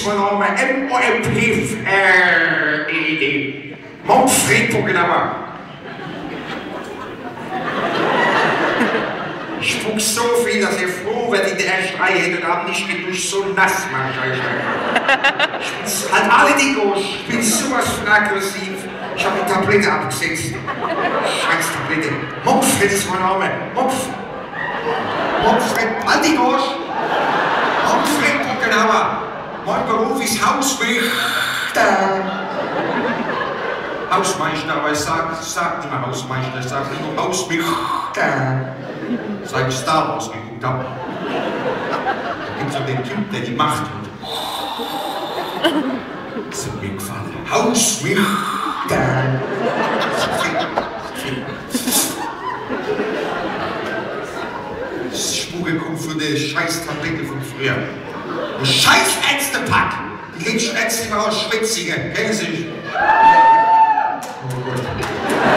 ist mein Name. M-O-M-P-R-E-D. Manfred Buckenauer. Ich spuck so viel, dass ihr froh werdet, der Schrei hätte Abend nicht geduscht, so nass, Mann, Scheiße. Halt alle die Gosch, ich bin sowas von aggressiv. Ich habe die Tablette abgesetzt. Scheiß Tablette. Manfred ist mein Name. Manf. Manfred, halt die Gosch. Manfred Buckenauer. Mein Ist Hauswächter. Hausmeister, aber ich sag, sag nicht mehr Hausmeister, ich sag nur Hauswächter. Seit ich Star Wars geguckt habe. Da gibt's so den Typ, der die Macht hat. Das hat mir gefallen. Hauswächter. Das Spucke kommt von der Scheiß-Tablette von früher. Scheiß Ärztepack! Die immer aus Schwitzingen. Kennen Sie? Oh Gott.